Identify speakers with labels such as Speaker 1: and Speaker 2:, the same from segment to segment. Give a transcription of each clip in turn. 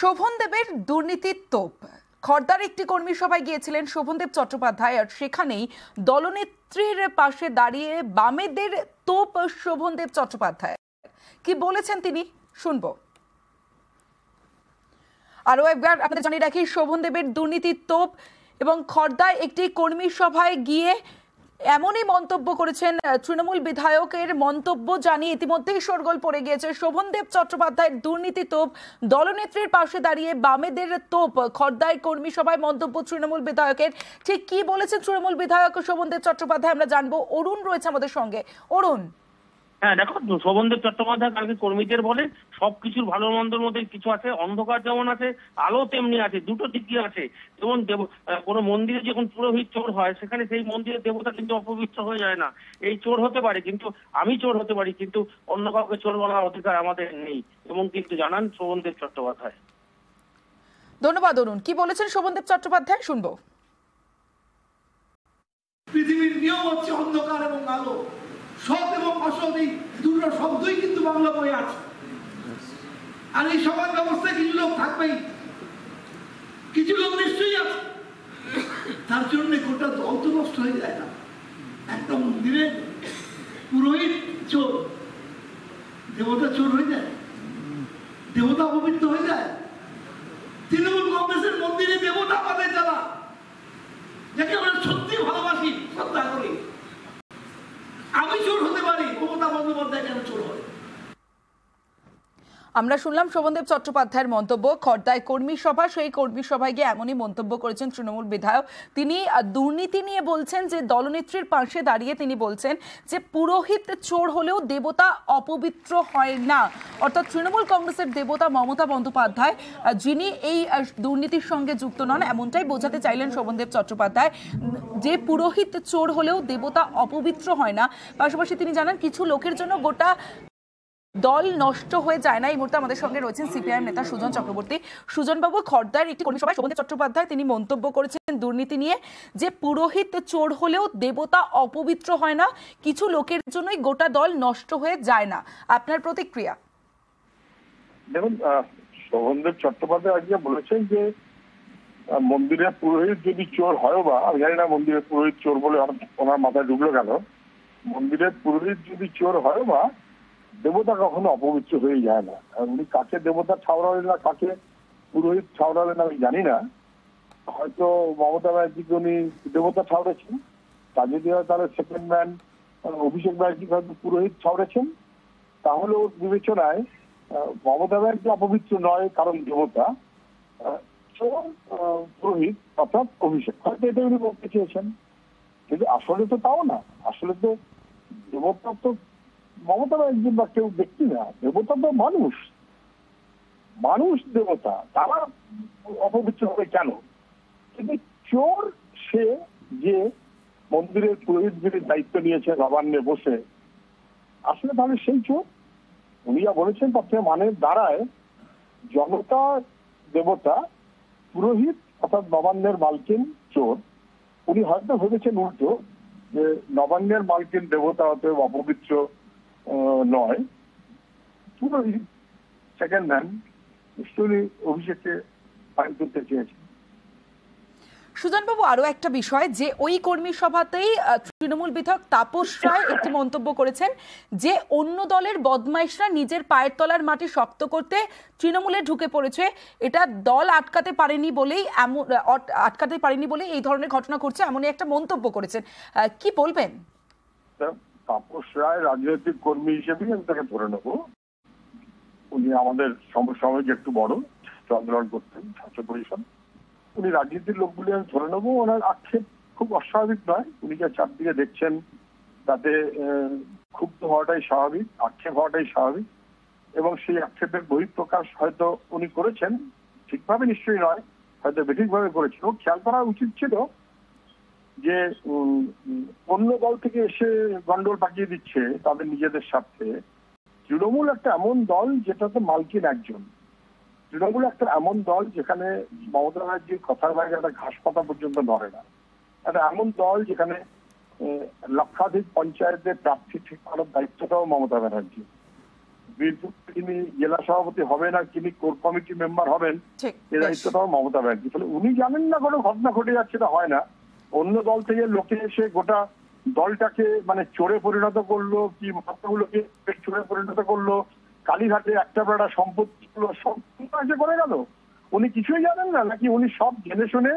Speaker 1: শোভন দেবের দুর্নীতির তোপ। খর্দার একটি কর্মী সভায় গিয়েছিলেন শোভনদেব চট্টোপাধ্যায় আর সেখানেই দলনেত্রীর পাশে দাঁড়িয়ে বামেদের তোপ শোভনদেব চট্টোপাধ্যায়। কি বলেছেন তিনি? শুনব। আরও একবার আপনাদের জানিয়ে রাখি, শোভনদেবের দুর্নীতির তোপ এবং খর্দায় একটি কর্মী সভায় গিয়ে এমনই মন্তব্য করেছেন তৃণমূল বিধায়কের মন্তব্য জানিয়ে ইতিমধ্যেই শোরগোল পড়ে গিয়েছে। শোভনদেব চট্টোপাধ্যায়ের দুর্নীতি তোপ, দলনেত্রীর পাশে দাঁড়িয়ে বামেদের তোপ, খর্দায় কর্মী সভায় মন্তব্য তৃণমূল বিধায়কের। ঠিক কি বলেছেন তৃণমূল বিধায়ক শোভনদেব চট্টোপাধ্যায়? আমরা জানব। অরুণ রয়েছে আমাদের সঙ্গে। অরুণ।
Speaker 2: হ্যাঁ দেখো শোভনদেব চট্টোপাধ্যায় কালকে কর্মীদের বলে সবকিছুর ভালো মন্দর মধ্যে কিছু আছে অন্ধকার যেমন আছে আলো তেমনি আছে দুটো দিকই আছে। যেমন দেব কোনো মন্দিরে যখন পুরোহিত চোর হয় সেখানে সেই মন্দিরের দেবতা কিন্তু অপবিত্র হয়ে যায় না। এই চোর হতে পারে কিন্তু আমি চোর হতে পারি কিন্তু অন্য কাউকে চোর বলার অধিকার আমাদের নেই। এবং কিন্তু জানান শোভনদেব চট্টোপাধ্যায়।
Speaker 1: ধন্যবাদ অরুণ। কি বলেছেন শোভনদেব চট্টোপাধ্যায়? শুনব।
Speaker 3: পৃথিবীর নিয়ম হচ্ছে অন্ধকার এবং আলো। সৎ এবং অসৎ এই দুটো শব্দই কিন্তু বাংলা বই আছে। আর এই সমাজ ব্যবস্থায় কিছু লোক থাকবেই। কিছু লোক নিশ্চয়ই আছে। তার জন্য গোটা দল তো নষ্ট হয়ে যায় না। একটা মন্দিরে পুরোহিত চোর, দেবতা চোর হয়ে যায়, দেবতা অপবিত্র হয়ে যায়। তৃণমূল কংগ্রেসের মন্দিরে দেবতা পাবে যারা, যাকে আমরা সত্যি ভালোবাসি শ্রদ্ধা করি আমি চোর হতে পারি মমতা বন্দ্যোপাধ্যায় কেন চোর হয়
Speaker 1: আমরা শুনলাম শোভনদেব চট্টোপাধ্যায়ের মন্তব্য, খর্দায় কর্মী সভা, সেই কর্মী সভায় গিয়ে এমনই মন্তব্য করেছেন তৃণমূল বিধায়ক। তিনি দুর্নীতি নিয়ে বলছেন যে, দলনেত্রীর পাশে দাঁড়িয়ে তিনি বলছেন যে, পুরোহিত চোর হলেও দেবতা অপবিত্র হয় না। অর্থাৎ তৃণমূল কংগ্রেসের দেবতা মমতা বন্দ্যোপাধ্যায় যিনি এই দুর্নীতির সঙ্গে যুক্ত নন, এমনটাই বোঝাতে চাইলেন শোভনদেব চট্টোপাধ্যায়। যে, পুরোহিত চোর হলেও দেবতা অপবিত্র হয় না। পাশাপাশি তিনি জানান, কিছু লোকের জন্য গোটা দল নষ্ট হয়ে যায় না। এই মুহূর্তে আমাদের সঙ্গে রয়েছেন সিপিআইএম নেতা সুজন চক্রবর্তী। সুজনবাবু, খর্দার একটি কর্মী সভায় শোভনদেব চট্টোপাধ্যায় তিনি মন্তব্য করেছেন দুর্নীতি নিয়ে যে পুরোহিত চোর হলেও দেবতা অপবিত্র হয় না, কিছু লোকের জন্যই গোটা দল নষ্ট হয়ে যায় না। আপনার প্রতিক্রিয়া?
Speaker 4: দেখুন শোভনদেব চট্টোপাধ্যায় আজকে বলেছেন যে মন্দিরের পুরোহিত যদি চোর হয় বা, আমি জানি না মন্দিরের পুরোহিত চোর বলে ওনার মাথায় ঢুকলো কেন। মন্দিরের পুরোহিত যদি চোর হয় বা দেবতা কখনো অপবিত্র হয়ে যায় না। উনি কাকে দেবতা ছাওড়ালেন না, কাকে পুরোহিত ছাওড়ালেন আমি জানি না। হয়তো মমতা ব্যানার্জিকে উনি দেবতা ছাওড়েছেন। তা যদি হয় তাহলে সেকেন্ড ম্যান অভিষেক ব্যানার্জি হয়তো পুরোহিত ছাওড়েছেন। তাহলে ওর বিবেচনায় মমতা ব্যানার্জি অপবিত্র নয়, কারণ দেবতা। পুরোহিত অর্থাৎ অভিষেক। হয়তো এটা উনি বলতে চেয়েছেন। কিন্তু আসলে তো তাও না। আসলে তো দেবতা তো মমতা ব্যানার্জি বা কেউ ব্যক্তি না, দেবতা তো মানুষ। মানুষ, দেবতা, তারা অপবিত্র হবে কেন? কিন্তু চোর সে যে মন্দিরের পুরোহিতগিরির দায়িত্ব নিয়েছে নবান্নে বসে, আসলে তাহলে সেই চোর? উনি যা বলেছেন তাতে মানে দাঁড়ায় জনতা, দেবতা, পুরোহিত অর্থাৎ নবান্নের মালকিন চোর। উনি হয়তো ভেবেছেন উল্টো যে নবান্নের মালকিন দেবতা অতএব অপবিত্র নয়। পুরোহিত সেকেন্ড ম্যান নিশ্চয়ই অভিষেককে ফাইন করতে চেয়েছেন
Speaker 1: সুজনবাবু আরও একটা বিষয় যে ওই কর্মী সভাতেই তৃণমূল বিধায়ক তাপস রায় একটি মন্তব্য করেছেন যে অন্য দলের বদমাইশরা নিজের পায়ের তলার মাটি শক্ত করতে তৃণমূলে ঢুকে পড়েছে। এটা দল আটকাতে পারেনি বলেই এমন আটকাতে পারেনি বলেই এই ধরনের ঘটনা ঘটছে এমনই একটা মন্তব্য করেছেন। কি বলবেন?
Speaker 4: তাপস রায় রাজনৈতিক কর্মী হিসেবেই আমি তাকে ধরে নেব। উনি আমাদের সমসাময়িক একটু বড় আন্দোলন করতেন ছাত্র পরিষদ। উনি রাজনীতির লোকগুলি আমি ধরে নেব। ওনার আক্ষেপ খুব অস্বাভাবিক নয়। উনি যা চারদিকে দেখছেন, তাতে ক্ষুব্ধ হওয়াটাই স্বাভাবিক, আক্ষেপ হওয়াটাই স্বাভাবিক। এবং সেই আক্ষেপের বহিঃপ্রকাশ হয়তো উনি করেছেন। ঠিকভাবে নিশ্চয়ই নয়, হয়তো বেঠিকভাবে করেছেন। খেয়াল করা উচিত ছিল যে অন্য দল থেকে এসে গন্ডল পাকিয়ে দিচ্ছে তাদের নিজেদের স্বার্থে তৃণমূল একটা এমন দল যেটাতে মালকিন একজন। তৃণমূল একটা এমন দল যেখানে মমতা ব্যানার্জির কথার বাইরে একটা ঘাস পাতা পর্যন্ত নড়ে না। একটা এমন দল যেখানে লক্ষাধিক পঞ্চায়েতের প্রার্থী ঠিক করার দায়িত্বটাও মমতা ব্যানার্জি। বীরপুর তিনি জেলা সভাপতি হবেন আর তিনি কোর কমিটি মেম্বার হবেন এই দায়িত্বটাও মমতা ব্যানার্জি। ফলে উনি জানেন না কোনো ঘটনা ঘটে যাচ্ছে তা হয় না। অন্য দল থেকে লোকে এসে গোটা দলটাকে মানে চোরে পরিণত করল, কি মাথাগুলোকে চোরে পরিণত করল। কালীঘাটে একটা বেড়া সম্পত্তি সব করে গেল। উনি কিছুই জানেন না, নাকি উনি সব জেনে শুনে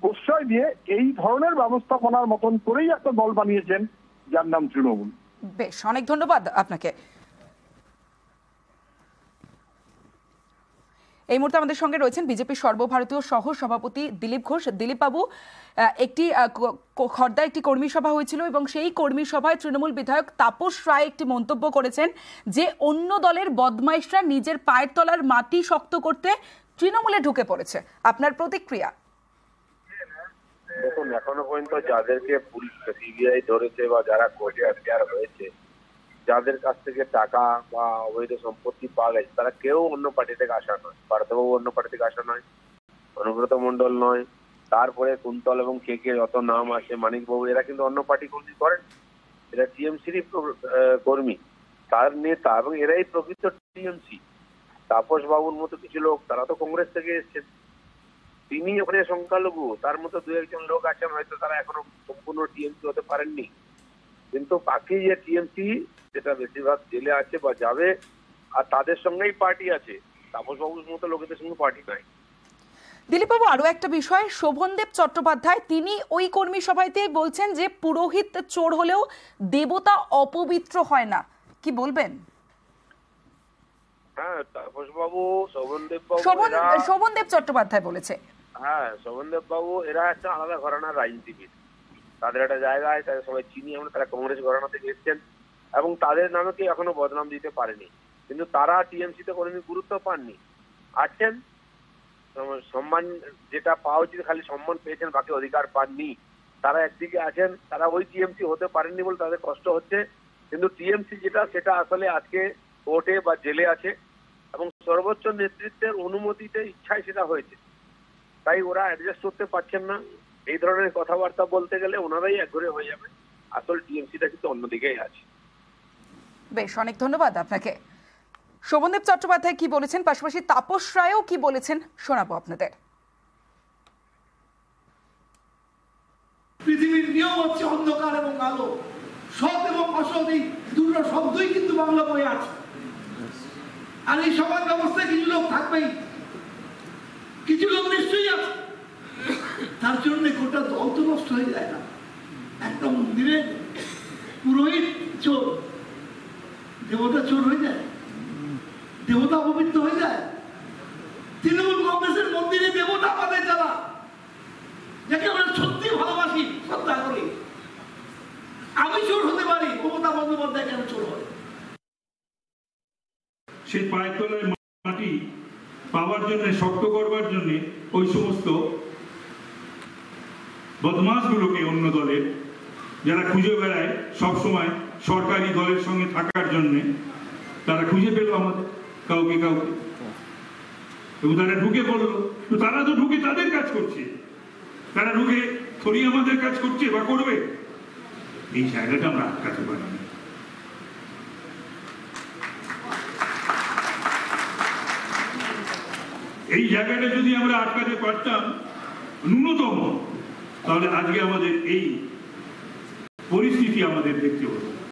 Speaker 4: প্রশ্রয় দিয়ে এই ধরনের ব্যবস্থাপনার মতন করেই একটা দল বানিয়েছেন, যার নাম তৃণমূল।
Speaker 1: বেশ, অনেক ধন্যবাদ আপনাকে। এই মুহূর্তে আমাদের সঙ্গে রয়েছেন বিজেপির সর্বভারতীয় সহ সভাপতি দিলীপ ঘোষ। দিলীপ বাবু একটি খর্দায় একটি কর্মী সভা হয়েছিল এবং সেই কর্মী সভায় তৃণমূল বিধায়ক তাপস রায় একটি মন্তব্য করেছেন যে অন্য দলের বদমাইশরা নিজের পায়ের তলার মাটি শক্ত করতে তৃণমূলে ঢুকে পড়েছে। আপনার প্রতিক্রিয়া?
Speaker 5: দেখুন, এখনও পর্যন্ত যাদেরকে পুলিশ সিবিআই ধরেছে বা যারা কোর্টে এফআইআর হয়েছে যাদের কাছ থেকে টাকা বা অবৈধ সম্পত্তি পাওয়া গেছে, তারা কেউ অন্য পার্টি থেকে আসা নয়। পার্থবাবু অন্য পার্টি থেকে আসা নয়, অনুব্রত মন্ডল নয়, তারপরে কুন্তল এবং কে কে যত নাম আছে মানিকবাবু এরা কিন্তু অন্য পার্টি কর্মী করেন। এরা টিএমসিরই কর্মী। তার নেতা এবং এরাই প্রকৃত টিএমসি। তাপস বাবুর মতো কিছু লোক, তারা তো কংগ্রেস থেকে এসছেন। তিনি ওখানে সংখ্যালঘু, তার মতো দু একজন লোক আছেন, হয়তো তারা এখনও সম্পূর্ণ টিএমসি হতে পারেননি। কিন্তু বাকি যে টিএমসি যেটা বেশিরভাগ জেলে আছে বা যাবে আর তাদের সঙ্গেই পার্টি আছে। তাপস বাবুর মতো লোকেদের সঙ্গে পার্টি নাই।
Speaker 1: দিলীপবাবু আরও একটা বিষয়। শোভনদেব চট্টোপাধ্যায় তিনি ওই কর্মী সভাতেই বলছেন যে পুরোহিত চোর হলেও দেবতা অপবিত্র হয় না। কি বলবেন?
Speaker 5: হ্যাঁ তাপস বাবু শোভনদেব
Speaker 1: শোভনদেব চট্টোপাধ্যায় বলেছে।
Speaker 5: হ্যাঁ শোভনদেব বাবু এরা একটা আলাদা ঘরানার রাজনীতিবিদ। তাদের একটা জায়গা আছে তাদের সবাই চিনি আমরা তারা কংগ্রেস ঘরানা থেকে এসছেন। এবং তাদের নামে কেউ এখনও বদনাম দিতে পারেনি। কিন্তু তারা টিএমসি তে কোনোদিন গুরুত্ব পাননি। আছেন সম্মান যেটা পাওয়া উচিত, খালি সম্মান পেয়েছেন, বাকি অধিকার পাননি। তারা একদিকে আছেন, তারা ওই টিএমসি হতে পারেননি বলে তাদের কষ্ট হচ্ছে। কিন্তু টিএমসি যেটা, সেটা আসলে আজকে কোর্টে বা জেলে আছে এবং সর্বোচ্চ নেতৃত্বের অনুমতিতে ইচ্ছায় সেটা হয়েছে। তাই ওরা অ্যাডজাস্ট করতে পারছেন না। এই ধরনের কথাবার্তা বলতে গেলে ওনারাই একঘরে হয়ে যাবে আসল টিএমসিটা কিন্তু অন্যদিকেই আছে।
Speaker 1: বেশ, অনেক ধন্যবাদ আপনাকে। শোভনদেব চট্টোপাধ্যায় কি বলেছেন? পাশাপাশি তাপস রায়ও কি বলেছেন? শোনাবো আপনাদের।
Speaker 3: পৃথিবীর নিয়ম হচ্ছে অন্ধকার এবং আলো। সৎ এবং অসৎ এই দুটো শব্দই কিন্তু বাংলা বই আছে। আর এই সমাজ ব্যবস্থায় কিছু লোক থাকবেই। কিছু লোক নিশ্চয়ই আছে। তার জন্য গোটা দল তো নষ্ট হয়ে যায় না। একটা মন্দিরে পুরোহিত চোর। দেবতা চোর হয়ে যায়। দেবতা অপবিত্র হয়ে যায়। তৃণমূল কংগ্রেসের মন্দিরে দেবতা পাবে যারা যাকে আমরা সত্যি ভালোবাসি, শ্রদ্ধা করি। আমি চোর হতে পারি, মমতা বন্দ্যোপাধ্যায় কেন চোর হয়?
Speaker 6: সেই পায়ের তলায় মাটি পাওয়ার জন্য, শক্ত করবার জন্য, ওই সমস্ত বদমাসগুলোকে অন্য দলের, যারা খুঁজে বেড়ায় সব সময় সরকারি দলের সঙ্গে থাকার জন্য তারা খুঁজে পেল আমাদের, কাউকে কাউকে। এবং তারা ঢুকে পড়ল। তারা তো ঢুকে তাদের কাজ করছে। তারা ঢুকে থরি আমাদের কাজ করছে বা করবে। এই জায়গাটা আমরা আটকাতে পারি না। এই জায়গাটা যদি আমরা আটকাতে পারতাম, ন্যূনতম, তাহলে আজকে আমাদের এই পরিস্থিতি আমাদের দেখতে হতো।